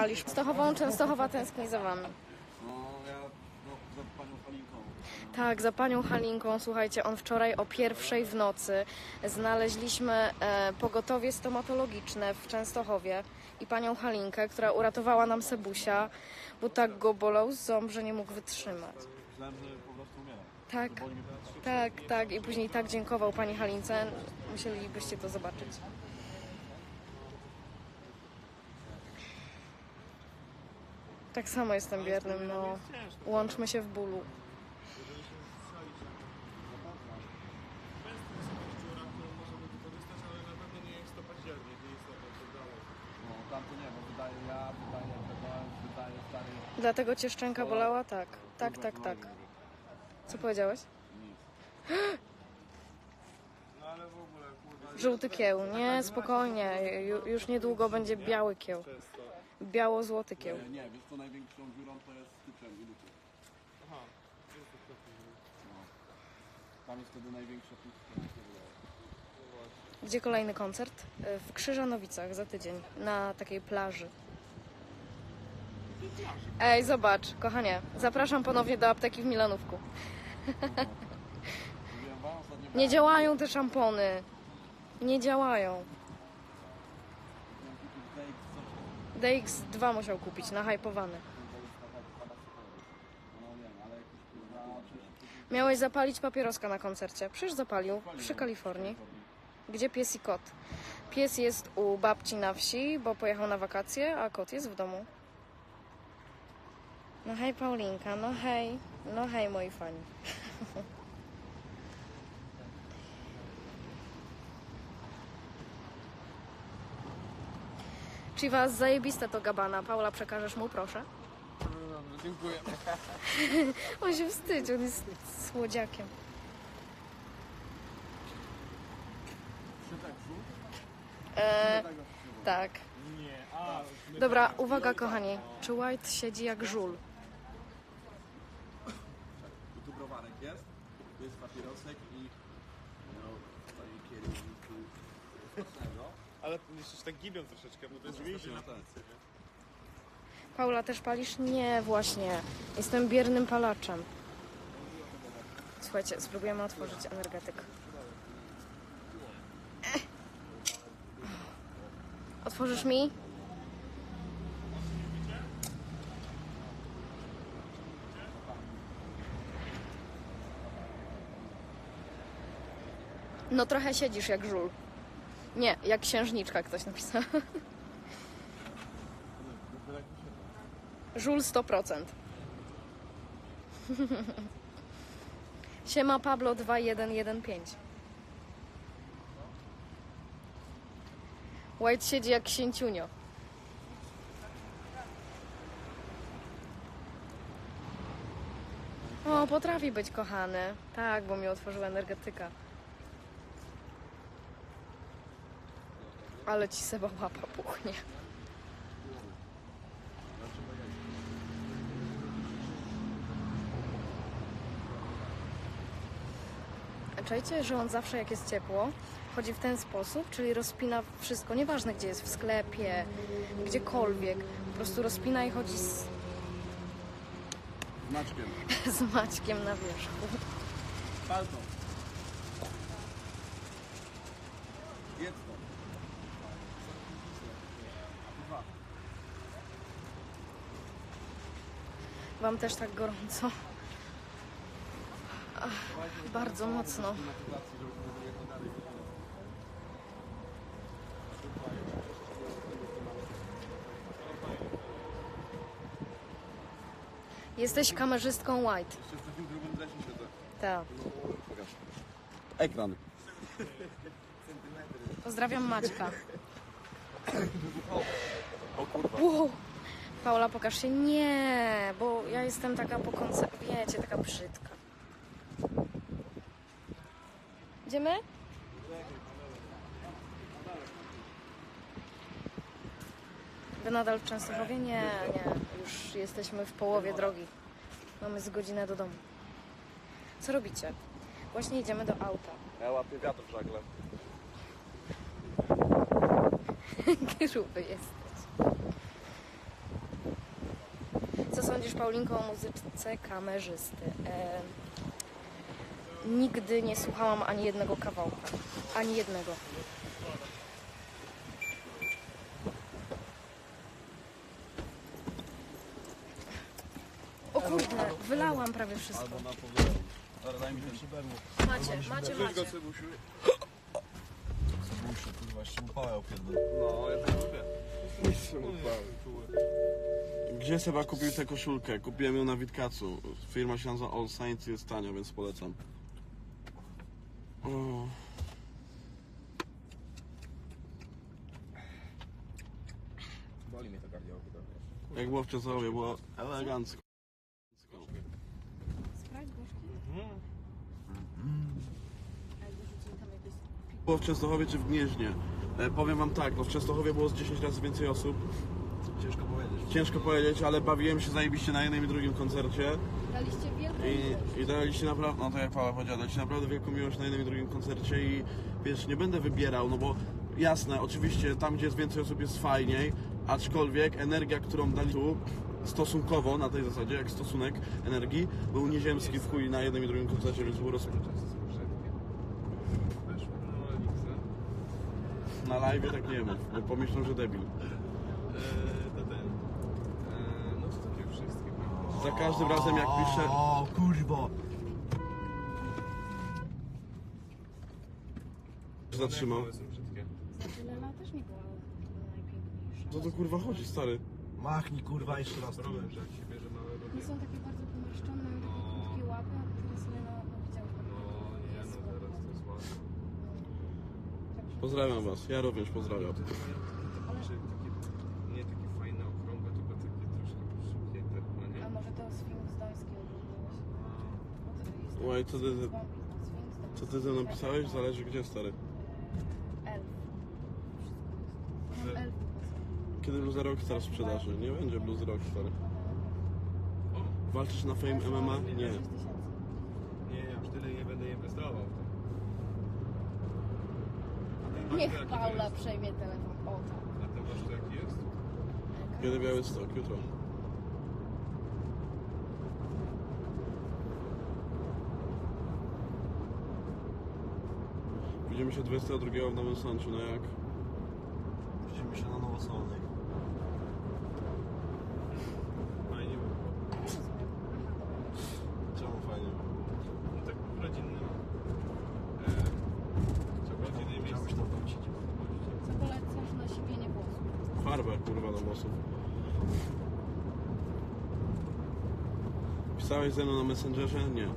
palisz. Stochową Częstochowa tęskni za wami. No ja za panią Halinką. Tak, za panią Halinką, słuchajcie, on wczoraj o pierwszej w nocy znaleźliśmy e, pogotowie stomatologiczne w Częstochowie i panią Halinkę, która uratowała nam Sebusia, bo tak go bolał ząb, że nie mógł wytrzymać. Po prostu. Tak, tak, tak. I później tak dziękował pani Halince. Musielibyście to zobaczyć. Tak samo jestem biernym, no. Łączmy się w bólu. Dlatego cię szczęka bolała? Tak, tak, tak, tak. Co powiedziałeś? Żółty kieł. Nie, spokojnie. Ju, już niedługo będzie biały kieł. Biało-złoty kieł. E, nie, wiesz co największą dziurą to jest styczeń i luty. Aha. Jest to taki, No. Tam jest wtedy największa puszka. Gdzie kolejny koncert? E, W Krzyżanowicach za tydzień. Na takiej plaży. Ej, zobacz, kochanie. Zapraszam ponownie do apteki w Milanówku. Wam ostatnio... Nie działają te szampony. Nie działają. DX2 musiał kupić, nahypowany. kurwa, jest taka 12 kolorów. Nie wiem, ale jakiś kurwa... przecież- Miałeś zapalić papieroska na koncercie. Przecież zapalił przy Kalifornii. Gdzie pies i kot? Pies jest u babci na wsi, bo pojechał na wakacje, a kot jest w domu. No hej Paulinka, no hej. No hej moi fani. Chivas, zajebiste to gabana. Paula, przekażesz mu, proszę. Dobrze, dziękuję. On się wstydzi, on jest słodziakiem. E, przyszedł. tak. Dobra, uwaga kochani. Czy White siedzi jak żul? Tu, tu browarek jest, tu jest papierosek i no, tutaj kierunku smacznego. Ale jeszcze tak gibią troszeczkę, bo to jest Oczywiście, no tak. tacy, nie? Paula, też palisz? Nie, właśnie. Jestem biernym palaczem. Słuchajcie, spróbujemy otworzyć energetyk. Otworzysz mi? No trochę siedzisz jak żul. Nie, jak księżniczka ktoś napisał. Żul 100%. Siema Pablo 2115. White siedzi jak księciunio. O, potrafi być kochany. Tak, bo mi otworzył energetyka. Ale ci seba łapa puchnie. Czajcie, że on zawsze jak jest ciepło, chodzi w ten sposób, czyli rozpina wszystko, nieważne gdzie jest, w sklepie, gdziekolwiek. Po prostu rozpina i chodzi z, z Maćkiem na wierzchu. Palto. Wam też tak gorąco? Ach, bardzo mocno. Jesteś kamerzystką White. Jeszcze w takim drugim dresie siedzę. Tak. Pokaż. Ekran. Pozdrawiam Maćka. O kurwa. Wow. Paula, pokaż się. Nie, bo ja jestem taka po koncercie, wiecie, taka brzydka. Idziemy? Wy nadal w Częstochowie? Nie, nie. Już jesteśmy w połowie drogi. Mamy z godzinę do domu. Co robicie? Właśnie idziemy do auta. Ja łapię wiatr w żagle. Gruby jesteś. Sądzisz, Paulinko, o muzyce kamerzysty? E, nigdy nie słuchałam ani jednego kawałka. Ani jednego. O kurde, wylałam prawie wszystko. Albo na powierzchni. Ale daj mi ten. Macie, macie, macie. Cebusiu. Kurwa, jeszcze opierdolę. No, ja tak lubię. Jeszcze mu Gdzie Seba kupił tę koszulkę? Kupiłem ją na Witkacu. Firma się nazywa All Saints i jest tania, więc polecam. O, Boli mnie to gardziołki, to wiesz. jak było w Częstochowie, było elegancko. Sprawdź gorzki. Było w Częstochowie czy w Gnieźnie? E, powiem wam tak, no w Częstochowie było z 10 razy więcej osób. Ciężko powiedzieć. Ciężko powiedzieć, ale bawiłem się zajebiście na jednym i drugim koncercie. Daliście wielką I, I daliście naprawdę, no tak jak Paweł powiedział, daliście naprawdę wielką miłość na jednym i drugim koncercie i wiesz, nie będę wybierał, no bo jasne, oczywiście tam gdzie jest więcej osób jest fajniej, aczkolwiek energia, którą dali tu stosunkowo na tej zasadzie, jak stosunek energii, był nieziemski w chuj na jednym i drugim koncercie, więc było roz... na live tak nie mów, bo pomyślą, że debil. To ten. Eee, No to takie wszystkie. Za każdym razem jak piszę... O kurwa! Zatrzymał. Za tyle lat też nie była najpiękniejsza. Co to kurwa chodzi, stary? Machnij kurwa jeszcze raz Problem, że jak się bierze małe Nie są takie bardzo pomarszczone, mają takie krótkie łapy, a teraz sobie no, no widziałeś. No nie, no teraz to jest ładne. Pozdrawiam was, ja również pozdrawiam. Te mają takie, znaczy, takie, nie takie fajne, okrągłe, tylko takie troszkę przypięte, no nie? A może to Sfinks Doński oglądałeś? Jest Oj, co ty- no, Co jest ty ze mną pisałeś? Zależy gdzie, stary. Elf. Mam elf. Kiedy Blues Rockstar sprzedaży? Nie będzie Blues Rockstar. O, Walczysz na Fame MMA? Nie. nie, ja już tyle nie będę inwestował w to. Niech Paula jest? przejmie telefon. O tak. A ten wasz to jaki jest? Kiedy Białystok? Jutro. Widzimy się 22 w Nowym Sączu, no jak? Widzimy się na Nowosolnej. Fajnie by było. Czemu fajnie by było? No tak w rodzinnym... E, co rodzinnym miejscu. Chciałbyś tam wrócić? Co polecasz na siwienie włosów? Farbę kurwa do włosów. Pisałeś ze mną na Messengerze? Nie.